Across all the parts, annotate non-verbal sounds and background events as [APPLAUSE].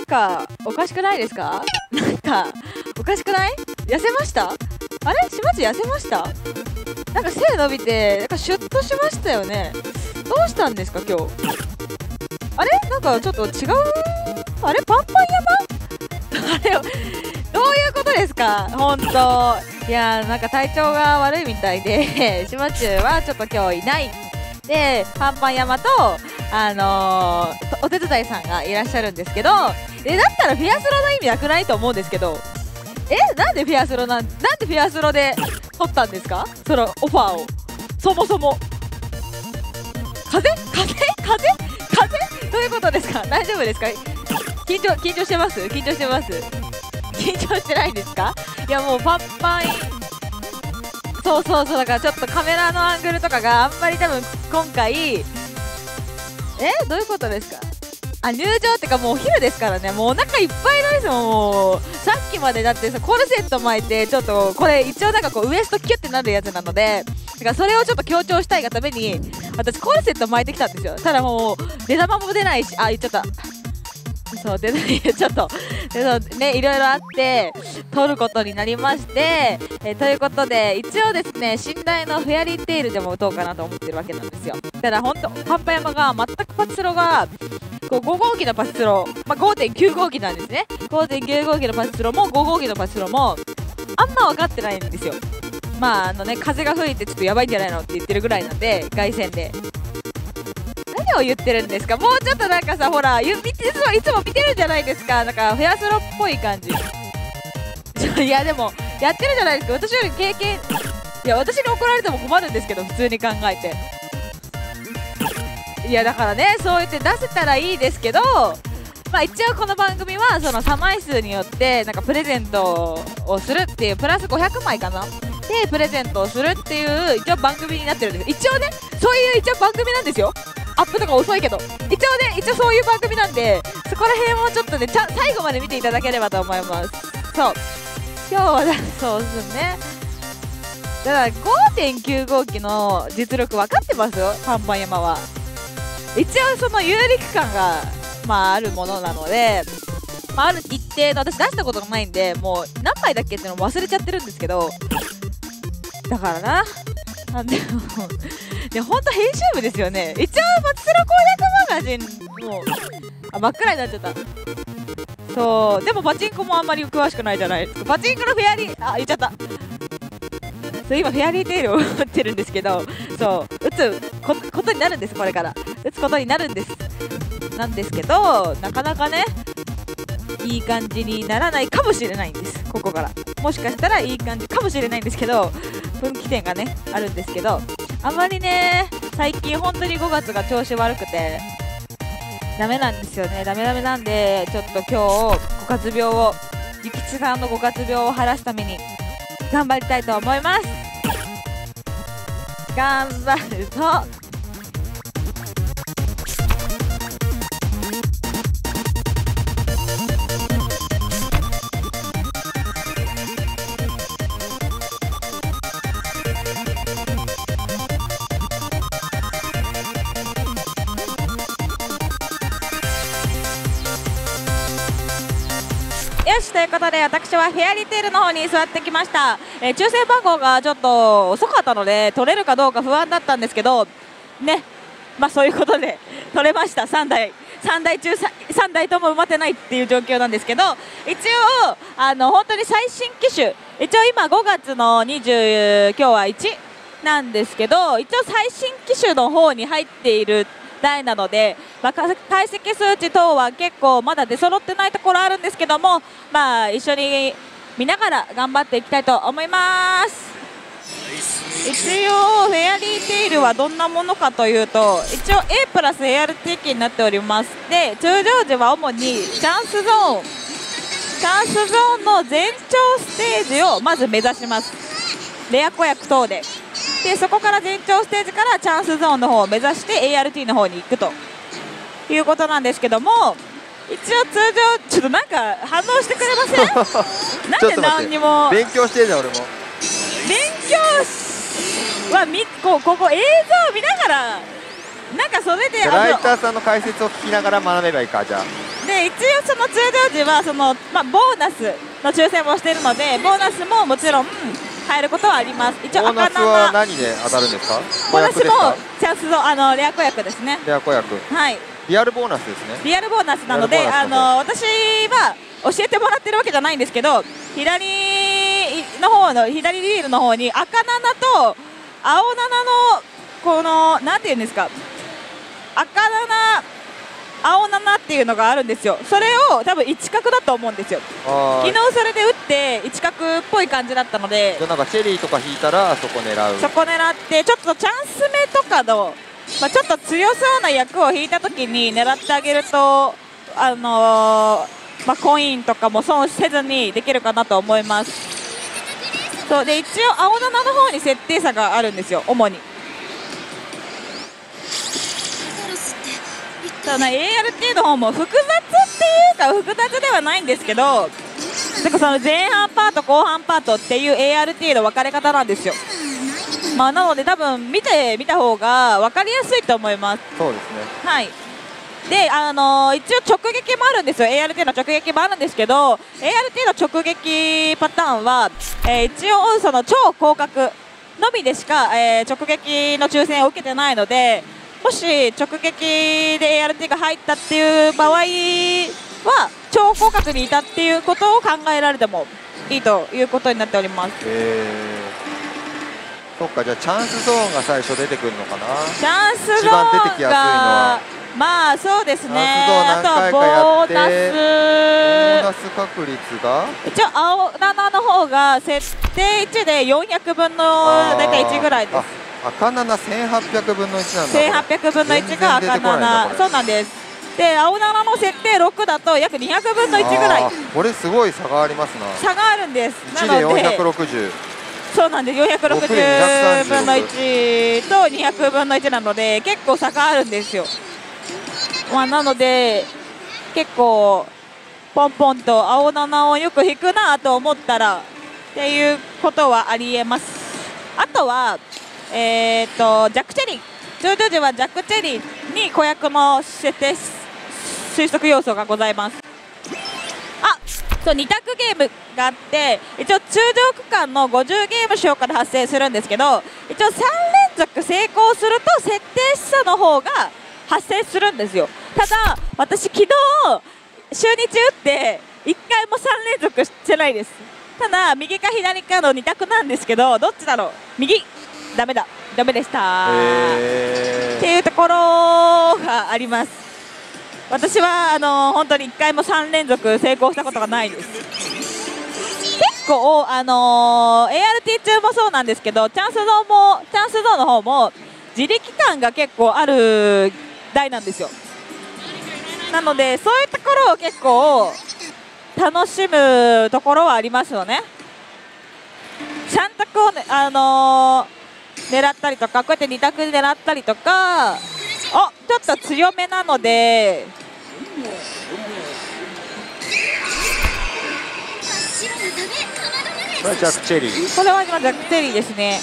なんかおかしくないですか？なんかおかしくない？痩せました？あれ？しまち痩せました？なんか背伸びてなんかシュッとしましたよね？どうしたんですか今日？あれ？なんかちょっと違う？あれ？パンパン山？あれどういうことですか？本当。いやーなんか体調が悪いみたいで島中はちょっと今日いない。でパンパン山とあのー、お手伝いさんがいらっしゃるんですけどえだったらフィアスロの意味なくないと思うんですけど。えなんでフィアスロなんなんでフィアスロで取ったんですか？そのオファーを。そもそも。風？風？風？風？どういうことですか？大丈夫ですか？緊張緊張してます？緊張してます？緊張してないですか？いやもうパンパン。そうそうそうだからちょっとカメラのアングルとかがあんまり多分今回。え？どういうことですか？あ入場ってかもうお昼ですからね。もうお腹いっぱいなんですよもうさっきまでだってさコルセット巻いてちょっとこれ一応なんかこうウエストキュッてなるやつなのでだからそれをちょっと強調したいがために私コルセット巻いてきたんですよ。ただもう出玉も出ないしあ言っちゃった。そうでちょっとそうねいろいろあって撮ることになりまして、えー、ということで一応ですね信頼のフェアリーテイルでも打とうかなと思ってるわけなんですよ。ただ本当パンパ山が全くパチスロがこう5号機のパチスロ、まあ、5.9号機なんですね。5.9号機のパチスロも5号機のパチスロもあんま分かってないんですよ。まああのね風が吹いてちょっとやばいんじゃないのって言ってるぐらいなんで凱旋で。を言ってるんですか？もうちょっとなんかさほらいつもいつも見てるじゃないですか？なんかフェアスロっぽい感じ。[LAUGHS] いやでもやってるじゃないですか。私より経験いや私に怒られても困るんですけど普通に考えて。いやだからねそう言って出せたらいいですけどまあ一応この番組はその3枚数によってなんかプレゼントをするっていうプラス500枚かな？でプレゼントをするっていう一応番組になってるんです。一応ねそういう一応番組なんですよ。アップとか遅いけど。一応ね一応そういう番組なんでそこら辺もちょっとねちゃ最後まで見ていただければと思います。そう。今日はそうですね。だから5.9号機の実力分かってますよパンパン山は。一応その有力感がまああるものなのでまあ、ある一定の私出したことがないんでもう何枚だっけっていうの忘れちゃってるんですけど。だからな。なんでも。で本当編集部ですよね。一応パチスロ攻略マガジンもあ真っ暗になっちゃった。そう。でもパチンコもあんまり詳しくないじゃない。パチンコのフェアリーあ言っちゃった。そう今フェアリーテールを [LAUGHS] 打ってるんですけどそう。打つことになるんですこれから。打つことになるんです。なんですけどなかなかねいい感じにならないかもしれないんです。ここから。もしかしたらいい感じかもしれないんですけど分岐点がねあるんですけど。あまりね最近本当に5月が調子悪くてダメなんですよね。ダメダメなんでちょっと今日5月病をゆきちさんの5月病を晴らすために頑張りたいと思います。頑張るぞ。いうことで私はフェアリーテールの方に座ってきました、えー、抽選番号がちょっと遅かったので取れるかどうか不安だったんですけどねまあそういうことで取れました。3台。3台中 3, 3台とも埋まってないっていう状況なんですけど一応あの本当に最新機種。一応今5月の20今日は1なんですけど一応最新機種の方に入っている台なので、まあ、解析数値等は結構まだ出揃ってないところあるんですけども、まあ、一緒に見ながら頑張っていきたいと思います。一応フェアリーテイルはどんなものかというと一応 A プラス ART 機になっておりまして通常時は主にチャンスゾーン。チャンスゾーンの全長ステージをまず目指します。レア子役等で。でそこから全長ステージからチャンスゾーンの方を目指して ART の方に行くということなんですけども一応通常ちょっとなんか反応してくれません？[LAUGHS] なんで何にも。勉強してるじゃん俺も。勉強はみこうここ映像を見ながらなんかそれでライターさんの解説を聞きながら学べばいいかじゃあ。でで一応その通常時はその、まあ、ボーナスの抽選もしているのでボーナスももちろん入ることはあります。一応赤は7何で当たるんですか？ボーナスもチャンスのあのレア子役ですね。レア子役。はい。リアルボーナスですね。リアルボーナスなのであの私は教えてもらってるわけじゃないんですけど左の方の左リールの方に赤7と青7のこのなんていうんですか？赤7青7っていうのがあるんですよ。それを多分一角だと思うんですよ。あ昨日それで打って一角っぽい感じだったので。なんかチェリーとか引いたらそこ狙う。そこ狙ってちょっとチャンス目とかの、まあ、ちょっと強そうな役を引いた時に狙ってあげると、あのーまあ、コインとかも損せずにできるかなと思います。そう。で一応青7の方に設定差があるんですよ主にそうな ART の方も複雑っていうか複雑ではないんですけどなんかその前半パート後半パートっていう ART の分かれ方なんですよ。まあなので多分見てみた方が分かりやすいと思います。そうですね。はい。であのー一応直撃もあるんですよ。ART の直撃もあるんですけど ART の直撃パターンは、えー一応その超広角のみでしか、えー直撃の抽選を受けてないのでもし直撃で ART が入ったっていう場合は超広角にいたっていうことを考えられてもいいということになっております。えー、そっかじゃあチャンスゾーンが最初出てくるのかな？チャンスゾーンきやすいのはがまあそうですね。あとはボーナスボーナス確率が？一応青7の方が設定1で400分の大体1ぐらいです。あ赤7 1800分の1なんだこれ。1800分の1が赤全然出てこないなこ7れ。そうなんです。で青7の設定6だと約200分の1ぐらい。これすごい差がありますな。差があるんです。1でなので460そうなんです。460僕で236分の1と200分の1なので結構差があるんですよ。まあなので結構ポンポンと青7をよく引くなと思ったらっていうことはありえます。あとはえっ、とジャックチェリー。上々時はジャックチェリーに子役の設定推測要素がございます。あそう2択ゲームがあって一応通常区間の50ゲーム賞から発生するんですけど一応3連続成功すると設定者の方が発生するんですよ。ただ私昨日週日打って1回も3連続してないです。ただ右か左かの2択なんですけどどっちだろう？右。ダメだ。ダメでした。えっていうところがあります。私はあの本当に1回も3連続成功したことがないです。結構あの ART 中もそうなんですけどチャンスゾーンもチャンスゾーンの方も自力感が結構ある台なんですよ。なのでそういうところを結構楽しむところはありますよね。3択を、ね、あのー狙ったりとかこうやって2択で狙ったりとか。あちょっと強めなので。これはジャックチェリー。これは今ジャック・テリーですね。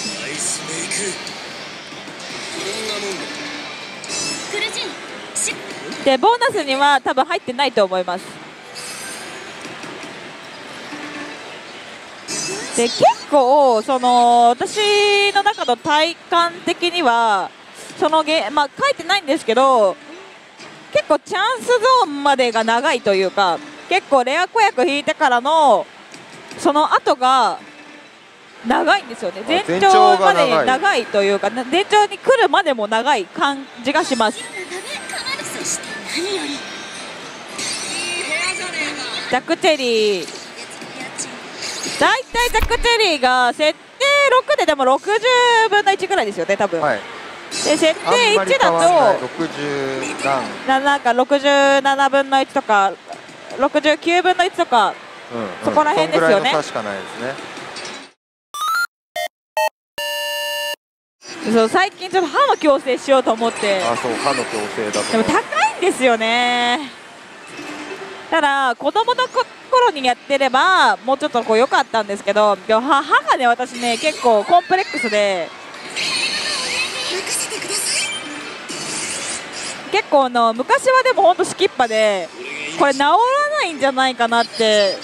でボーナスには多分入ってないと思いますで結構その私の中の体感的にはそのゲまあ書いてないんですけど結構チャンスゾーンまでが長いというか結構レア子役引いてからのその後が長いんですよね。前前兆兆がまで長いというかな前兆に来るまでも長い感じがします。ジャック・チェリー大体ジャック・チェリーが設定6ででも60分の1ぐらいですよね多分、はい。で設定あんまり1変わらないだと60何。ななんか67分の1とか69分の1とかうんうん。そこら辺ですよね。そんぐらいの差しかないですね。そう最近ちょっと歯の矯正しようと思って。あそう歯の矯正だと。でも高いんですよねただ子供のこ頃にやってればもうちょっとこう良かったんですけどでも歯歯がね私ね結構コンプレックスで結構あの昔はでも本当スキッパでこれ治らないんじゃないかなって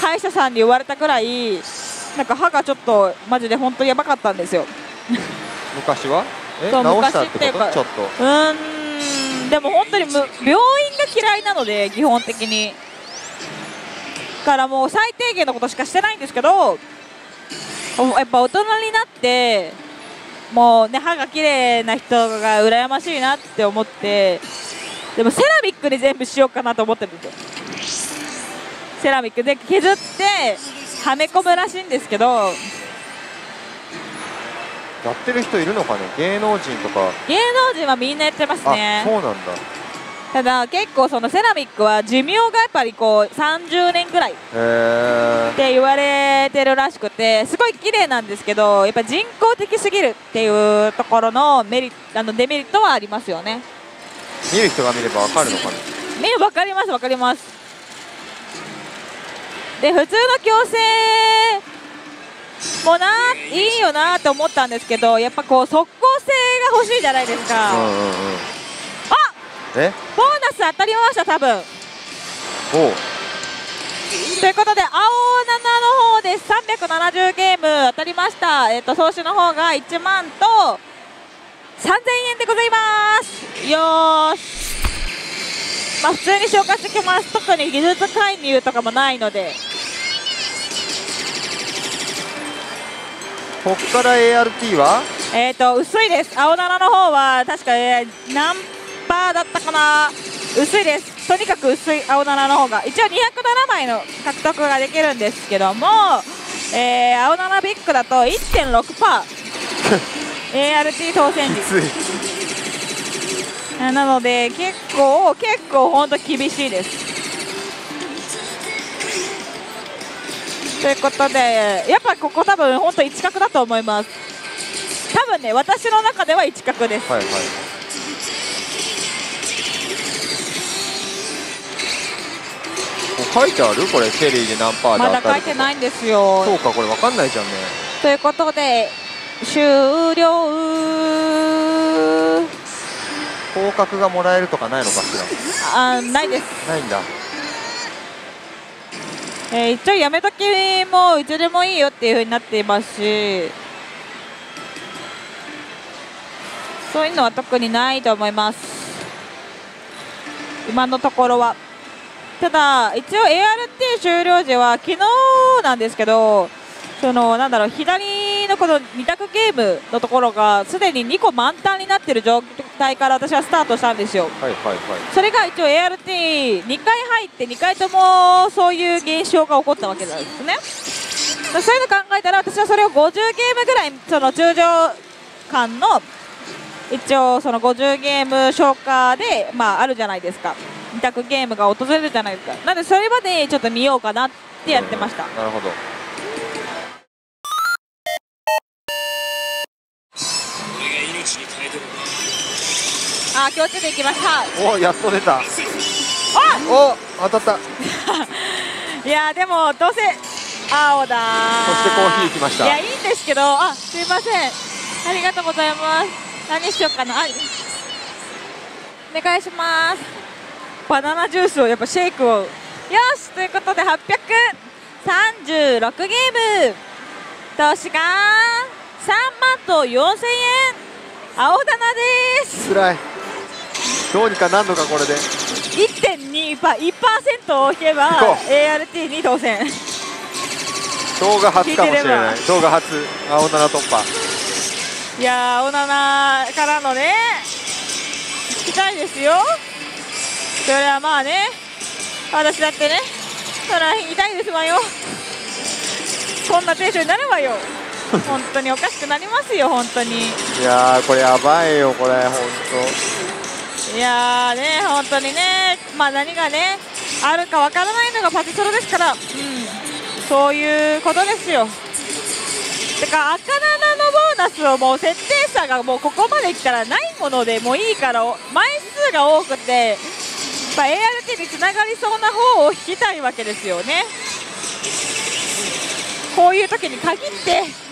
歯医者さんに言われたくらいなんか歯がちょっとマジで本当やばかったんですよ。昔は？えそう直したって昔っていうかこと？ちょっと。うーんでも本当に病院が嫌いなので基本的に。からもう最低限のことしかしてないんですけどやっぱ大人になってもうね歯が綺麗な人が羨ましいなって思ってでもセラミックに全部しようかなと思ってるんですよ。セラミックで削ってはめ込むらしいんですけどやってる人いるのかね？芸能人とか。芸能人はみんなやってますね。あそうなんだ。ただ結構そのセラミックは寿命がやっぱりこう30年ぐらいって言われてるらしくてすごい綺麗なんですけどやっぱ人工的すぎるっていうところのメリあのデメリットはありますよね。見る人が見ればわかるのかな目分かります分かります。で普通の矯正もないいよなと思ったんですけどやっぱこう即効性が欲しいじゃないですか、うんうんうん。あえ？ボーナス当たりました多分。おう。ということで青7の方で370ゲーム当たりました、えっと総種の方が1万と3000円でございます。よーし。まあ普通に消化してきます。特に技術介入とかもないのでこっから ART は？えっ、と薄いです。青7の方は確か、えー何パーだったかな？薄いです。とにかく薄い青7の方が。一応207枚の獲得ができるんですけども、えー青7ビッグだと1.6パー。[LAUGHS] ART 当選き率なので結構結構本当厳しいですということでやっぱここ多分本当一角だと思います。多分ね私の中では一角です。はいはい。書いてある？これチェリーで何パーでまだ書いてないんですよ。そうかこれわかんないじゃんね。ということで終了。広角がもらえるとかないのかしあないです、らないんだえー一応やめときもいつでもいいよっていう風になっていますしそういうのは特にないと思います。今のところは。ただ一応 ART 終了時は昨日なんですけどそのなんだろう左のこの2択ゲームのところがすでに2個満タンになっている状態から私はスタートしたんですよ。はいはいはい。それが一応 ART2 回入って2回ともそういう現象が起こったわけなんですね。そういうの考えたら私はそれを50ゲームぐらいその中上間の一応その50ゲーム消化でまああるじゃないですか。2択ゲームが訪れるじゃないですか。なのでそれまでちょっと見ようかなってやってました。なるほどあ気をつけていきましたおやっと出た。あお当たった。[LAUGHS] いやでもどうせ青だ。そしてコーヒー来ました。いやいいんですけどあすいません。ありがとうございます。何しようかな。あお願いします。バナナジュースをやっぱシェイクを。よしということで836ゲーム投資が3万と4000円青棚です。つらいどうにかなんのかこれで1.2%を引けば ART に当選動画初かもしれない動画初青七突破いやー、おななからのね、聞きたいですよ。それはまあね、私だってね、それは言いですわよ。こんなテンションになるわよ。本当におかしくなりますよ、本当に。いやこれやばいよこれ本当いやーね、本当にね、まあ何がね、あるかわからないのがパチスロですから、うん、そういうことですよ。てか、赤7のボーナスをもう設定差がもうここまで来たらないものでもいいから、枚数が多くて、やっぱ ART につながりそうな方を引きたいわけですよね。こういう時に限って、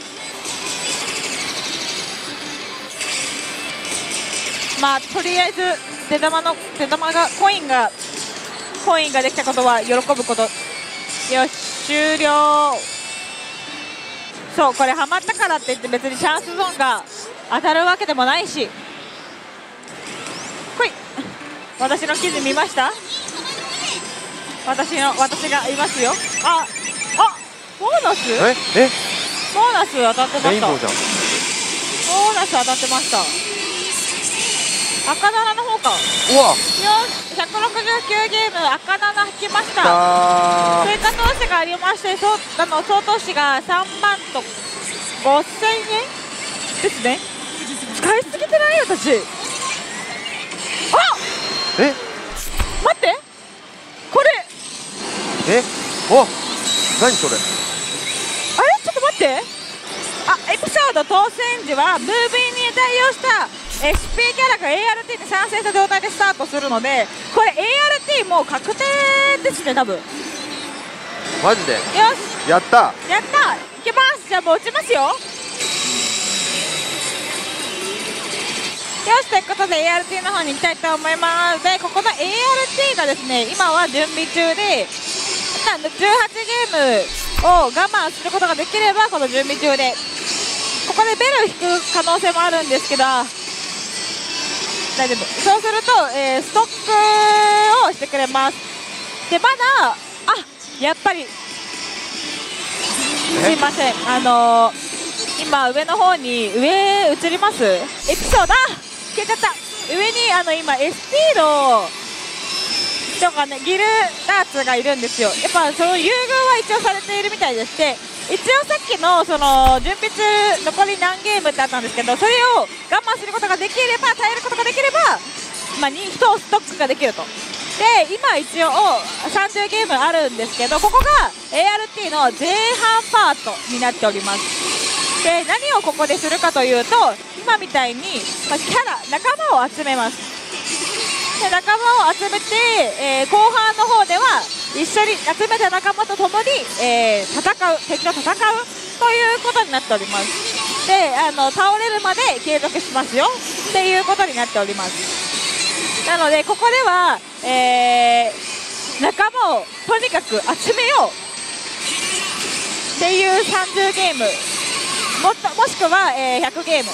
まあとりあえず出玉の出玉がコインがコインができたことは喜ぶこと。よし終了。そうこれハマったからって言って別にチャンスゾーンが当たるわけでもないし。ほい。私の記事見ました？私の私がいますよ。ああボーナス？ええ？ボーナス当たってました。ボーナス当たってました赤7の方か。うわ。よし169ゲーム赤7引きました。だ追加投資がありましてそうあの総投資が3万と5000円？ですね。使いすぎてない？私。あえ？待って。これ。え？お何それ？あれ？ちょっと待って。あエピソード当選時はムービーに対応した SP キャラが ART に参戦した状態でスタートするのでこれ ART もう確定ですね多分。よマジで？し。やった。やった。いけます。じゃあもう打ちますよ。よしということで ART の方に行きたいと思います。でここの ART がですね今は準備中でまあ18ゲームを我慢することができればこの準備中でここでベル引く可能性もあるんですけど大丈夫。そうすると、えーストックをしてくれます。でまだあやっぱりすいません。あのー今上の方に上映ります？エピソード？あ消えちゃった。上にあの今 SP の人がねギルダーツがいるんですよ。やっぱその優遇は一応されているみたいでして一応さっきのその準備中残り何ゲームってあったんですけどそれを我慢することができれば耐えることができればまあ、2ストックができると。で今一応30ゲームあるんですけどここが ART の前半パートになっております。で何をここでするかというと今みたいに、ま、キャラ仲間を集めます。で仲間を集めて、えー後半の方では一緒に集めた仲間と共に、えー戦う敵と戦うということになっております。であの倒れるまで継続しますよっていうことになっております。なのでここでは、えー仲間をとにかく集めようっていう30ゲーム。もっともしくは、えー100ゲーム。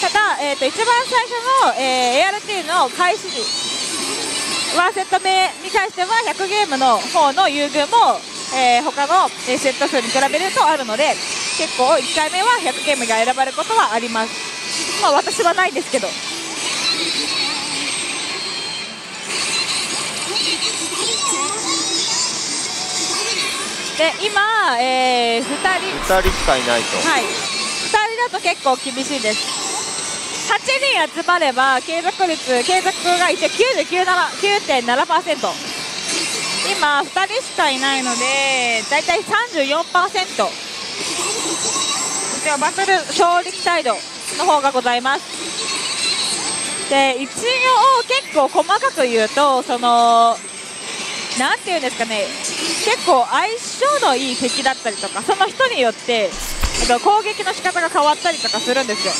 ただ、えー、と一番最初の、えー ART の開始時ワンセット目に対しては100ゲームの方の優遇も、えー他のえーセット数に比べるとあるので結構1回目は100ゲームが選ばれることはあります。まあ私はないですけど。で今、えー2人。2人しかいないと。はい、2人だと結構厳しいです。8人集まれば継続率、継続が一応99.7%今、2人しかいないので、だいたい34%一応バトル勝利態度の方がございます。で、一応結構細かく言うと、その、なんていうんですかね、結構相性のいい敵だったりとか、その人によって、攻撃の仕方が変わったりとかするんですよ。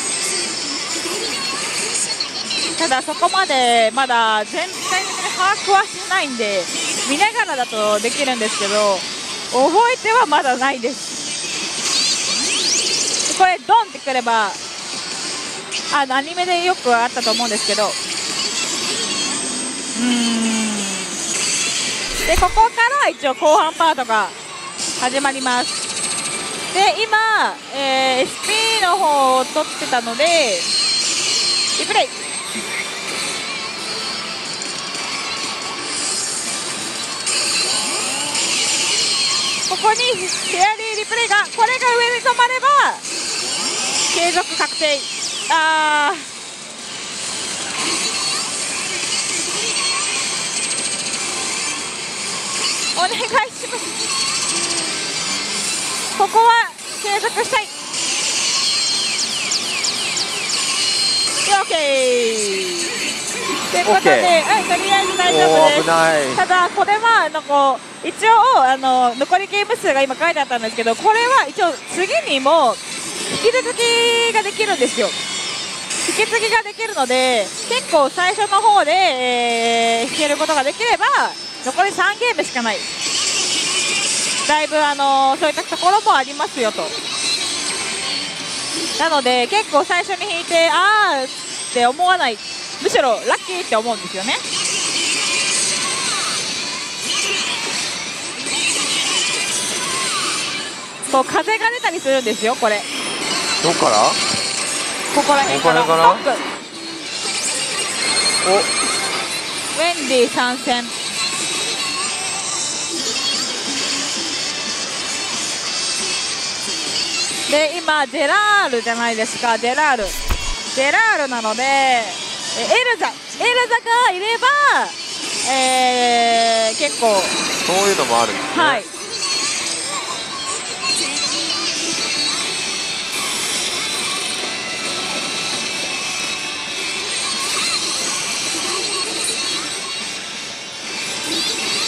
ただそこまでまだ全体的に把握はしないんで、見ながらだとできるんですけど、覚えてはまだないです。これ、ドンってくれば、あのアニメでよくあったと思うんですけど、うーん。でここから一応後半パートが始まりますで今、えー SP の方を取ってたのでリプレイここにフェアリーリプレイがこれが上に止まれば継続確定。あー。お願いします。ここは継続したい。オッケーということで、OK はい、とりあえず大丈夫です。ただこれはあのこう一応あの残りゲーム数が今書いてあったんですけどこれは一応次にも引き続きができるんですよ。引き継ぎができるので結構最初の方で、えー引けることができれば残り3ゲームしかない。だいぶあのーそういったところもありますよと。なので結構最初に引いてあーって思わない。むしろラッキーって思うんですよね。こう風が出たりするんですよこれ。どっから？ここら辺から。ここら辺から？ストックウェンディ参戦。で今ジェラールじゃないですかジェラール。ジェラールなのでえエルザエルザがいればえー、結構。そういうのもあるんですね。はい。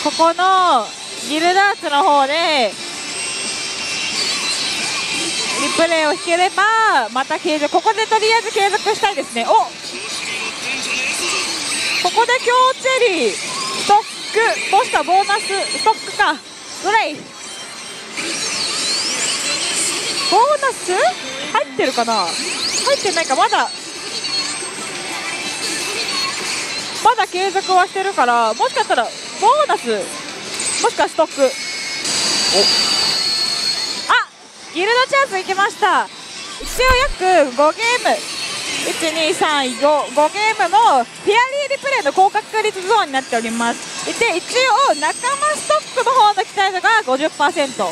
ここのギルダーツの方でリプレイを引ければまた継続ここでとりあえず継続したいですね。おここで強チェリーストックもしくはボーナスストックかぐらい。ボーナス？入ってるかな？入ってないかまだ。まだ継続はしてるからもしかしたらボーナス？もしくはストック。あギルドチャンスいきました。一応約5ゲーム1235 5ゲームのフェアリーリプレイの高確率ゾーンになっております。で一応仲間ストックの方の期待度が50%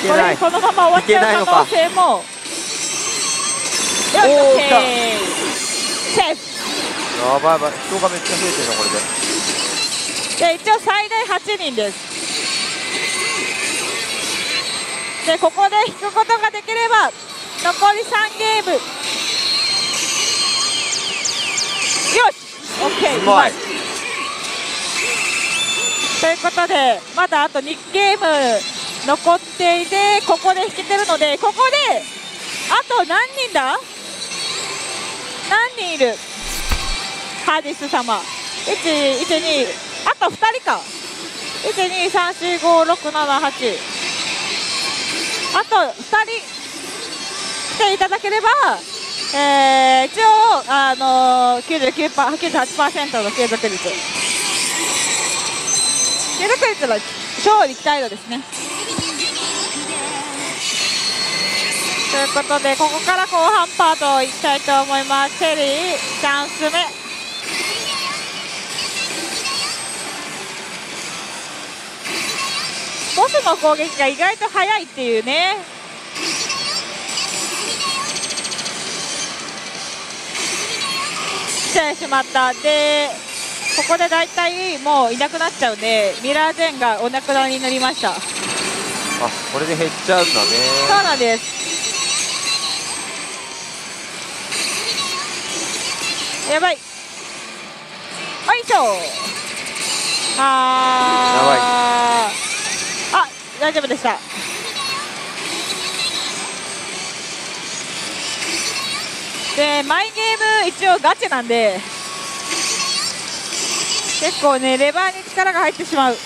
これこのまま終わっちゃう可能性も。よし OK セーフ。やばいやばい。人がめっちゃ増えてるなこれで。で一応最大8人ですでここで引くことができれば残り3ゲーム。よし OK うまい。ということでまだあと2ゲーム残っていてここで引けてるのでここであと何人だ？何人いる？ハディス様。112あと2人か。123456788あと2人来ていただければ、えー、一応、あのー、99パー98%の継続率。継続率の勝利期待度ですね。ということでここから後半パートいきたいと思います。チェリーチャンス目。ボスの攻撃が意外と速いっていうね。来てしまった。でここで大体もういなくなっちゃうんでミラーゼンがお亡くなりになりました。あこれで減っちゃうんだね。そうなんです。やばい。よいしょ。あーあ大丈夫でした。でマイゲーム一応ガチなんで結構ねレバーに力が入ってしまう。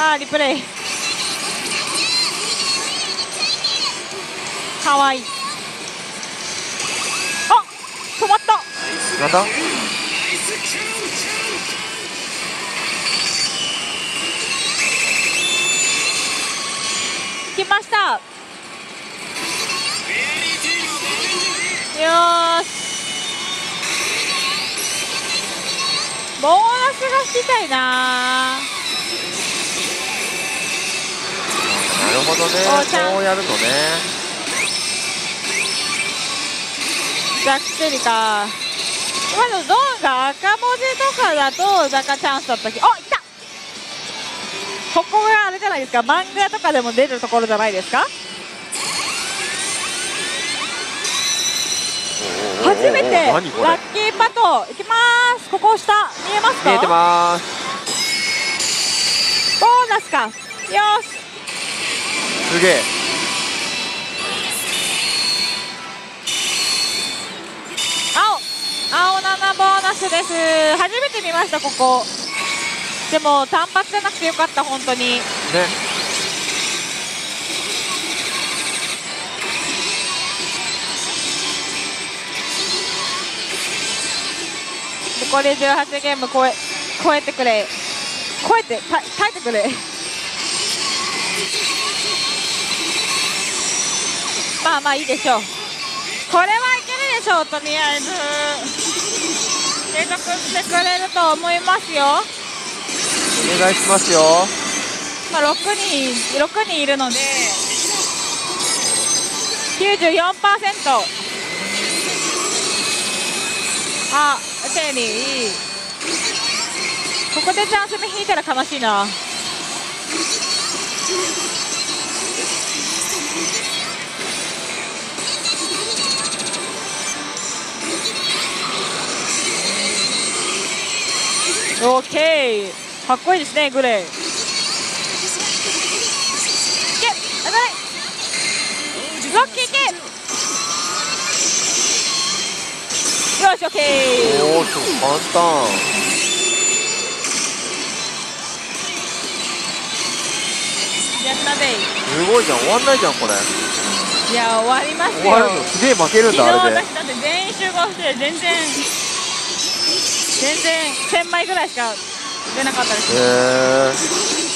あーリプレイ。かわいい。あ止まった。なんし。ボーナスが引きたいななるほどね。こうやるのね。ざっくりか。今のゾーンが赤文字とかだと若干チャンスだったけどあ来た。ここがあれじゃないですか。漫画とかでも出るところじゃないですか初めてラッキーパトいきます。ここ下見えますか？見えてます。ボーナスか。よし。すげえ。青。青7ボーナスです。初めて見ましたここ。でも単発じゃなくてよかった本当に。ね。残り18ゲーム超え超えてくれ。超えてた耐えてくれ。まあまあいいでしょう。これはいけるでしょうとりあえず。継続してくれると思いますよ。お願いしますよ。まあ、6人 ,6 人いるので。94%あチェリーいいここでチャンス目引いたら悲しいな。オーケーかっこいいですねグレー。いけ危ないロッキーいけよしオッケーおおちょっと簡単。やったですごいじゃん。終わんないじゃんこれ。いや終わります終よわるの。すげえ負けるんだあれで。私だって全員集合して全然全然1000枚ぐらいしか出なかったです。へえこ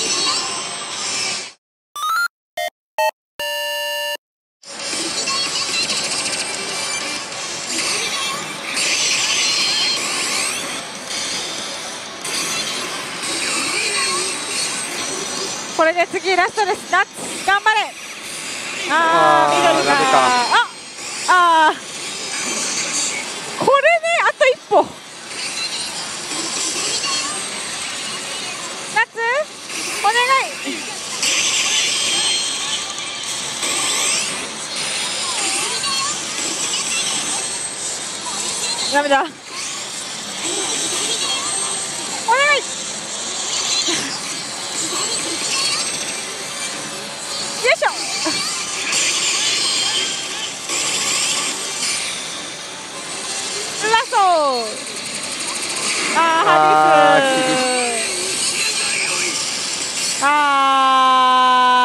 あ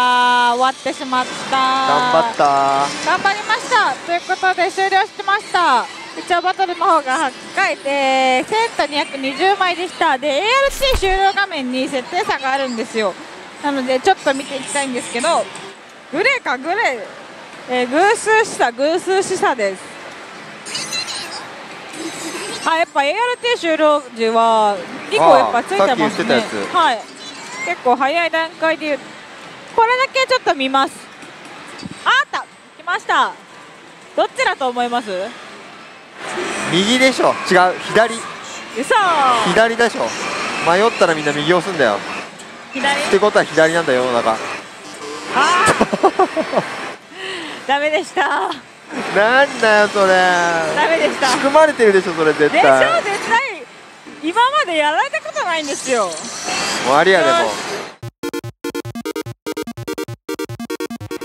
ー終わってしまった。頑張った。頑張りました。ということで終了してました。一応バトルの方が書いて1000と220枚でした。で ART 終了画面に設定差があるんですよ。なのでちょっと見ていきたいんですけどグレーかグレー、えー偶数示唆偶数示唆です。あやっぱ ART 終了時は2個やっぱついてますね。はい結構早い段階でこれだけちょっと見ます。ああった来ました。どっちだと思います？右でしょ。違う左。嘘。左でしょ。迷ったらみんな右押すんだよ。左？ってことは左なんだよ世の中。あー。[LAUGHS] ダメでした。なんだよそれ。ダメでした。仕組まれてるでしょそれ絶でしょ対絶対今までやられたことないんですよ。終わりやでも。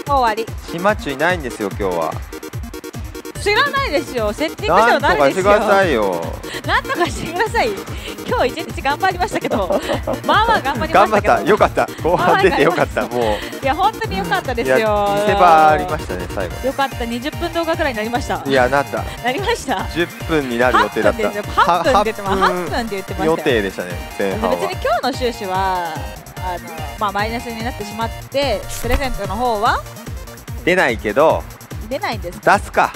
もう終わり。ヒマチュいないんですよ今日は。知らないですよ。セッティングしてもなんとかしてくないですよださいよ。なんとかしてください今日一日頑張りましたけど [LAUGHS] まあまあ頑張りま頑張っしたけど。た。よかった。後半出てよかった。もいや本当に良かったですよ。見せ場ありましたね最後。よかった。20分動画くらいになりました。いやなった。なりました。10分になる予定だった。8分です。よ8分出てます。は8分って言ってました予よ定でしたね前半は。別に今日の収支はあの、まあ、マイナスになってしまってプレゼントの方は？出ないけど出ないんです出すか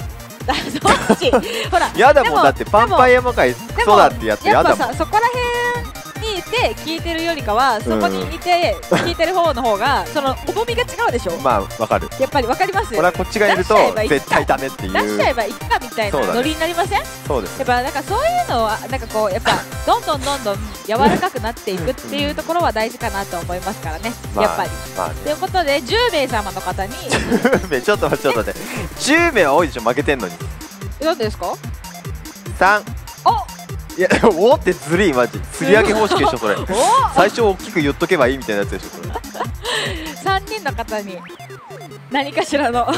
だそっちほらやだもでんだってパンパン山会クでもソだってやつやだもん。さそこら辺て聞いてるよりかはそこにいて聞いてる方の方がその重みが違うでしょ？まあわかる。やっぱりわかります？俺はこっちがいると絶対ダメってい出しちゃえうばいいかみたいなノリになりません、そうです。やっぱなんかそういうのはなんかこうやっぱどんどんどんどん柔らかくなっていくっていうところは大事かなと思いますからね、まあやっぱり。まあね。ということで10名様の方に。10名ちょっと待ってちょっと待って。10名は多いでしょ？負けてんのに。どうですか？3おいやおってずるいマジ。釣り上げ方式でしょそれ。お最初大きく言っとけばいいみたいなやつでしょそれ。3人の方に。何かしらの。も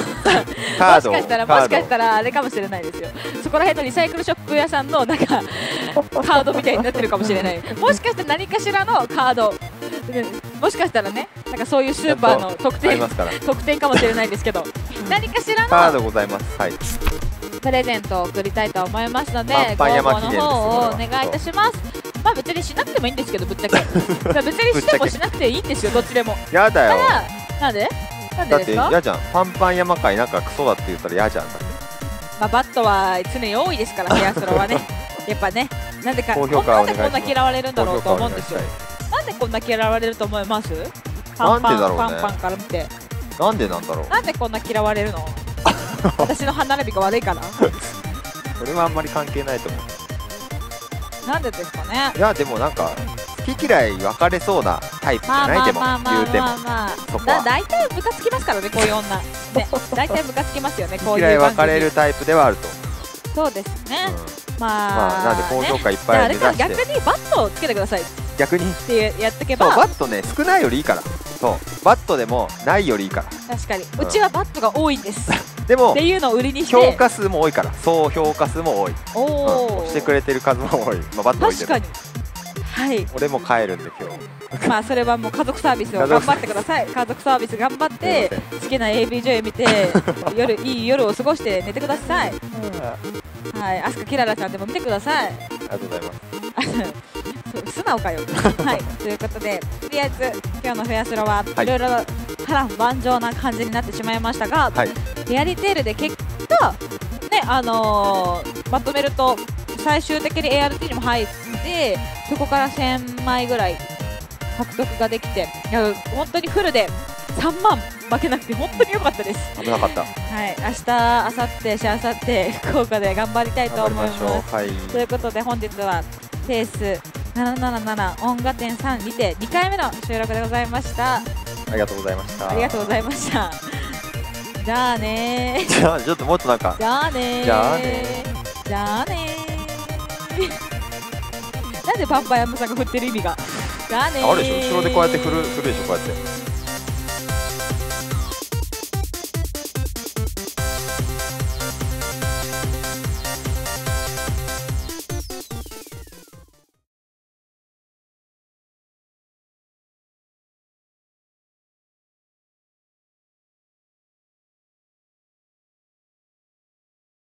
カード。しかしたらもしかしたらあれかもしれないですよ。そこら辺のリサイクルショップ屋さんのなんか [LAUGHS] カードみたいになってるかもしれない。もしかしたら何かしらのカード。うんもしかしたらねなんかそういうスーパーの特典特典かもしれないですけど。何かしらの。カードございます。はいプレゼントを送りたいと思いますのでご応募の方をお願いいたします。まあ別にしなくてもいいんですけどぶっちゃけ。[LAUGHS] 別にしてもしなくていいんですよどっちでも。やだよ。なんで？なんだでですか？って嫌じゃんパンパン山会なんかクソだって言ったら嫌じゃんだって。まあ、バットは常に多いですから、ヘアスロはね。[LAUGHS] やっぱね、なんでか、なんでこんな嫌われるんだろうと思うんですよ。た。なんでこんな嫌われると思います？パンパンねパンパンから見て。いなんでなんだろう。なんでこんな嫌われるの？私の歯並びが悪いから。それはあんまり関係ないと思う。なんでですかね。いやでもなんか好き嫌い分かれそうなタイプじゃないでも言うてもまあまあそこは。だ大体ムカつきますからねこういう女。ね大体ムカつきますよね [LAUGHS] こう嫌いいう番組。分かれるタイプではあると、そうですね、うん、まあまあなんで高評価いっねぱいああれか指して逆にバットをつけてください。っ逆に？てやってけば。バッドトね少ないよりいいから。そう。バッドでもないよりいいから。確かに。うんうちはバッドが多いんです [LAUGHS] でもっていうのを売りにして評価数も多いから総評価数も多い、おうん、してくれてる数も多い、まあ、バッド多いけど確かに。はい。俺も帰るんで今日。まあそれはもう家族サービスを [LAUGHS] 頑張ってください。家族サービス頑張って好きな AV 女優見て [LAUGHS] 夜いい夜を過ごして寝てください、うん、はい。明日花キララちゃんでも見てください。ありがとうございます。素直かよ。はい。[LAUGHS] ということでとりあえず今日のフェアスロははい。いろいろ波乱万丈な感じになってしまいましたが、はい。リアリテールで結果ねあのーまとめると最終的に ART にも入ってそこから1000枚ぐらい獲得ができていや本当にフルで3万負けなくて本当に良かったです。危なかった。はい。明日明後日しあさって福岡で頑張りたいと思います。はい。ということで本日はペース777音楽店3にて2回目の収録でございました。ありがとうございました。ありがとうございました。じゃあねー。じゃあちょっともっとなんか。じゃあねー。じゃあねじゃあねー。なんでパンパンヤムさんが振ってる意味が。じゃあねー。あるでしょ。後ろでこうやって振る振るでしょこうやって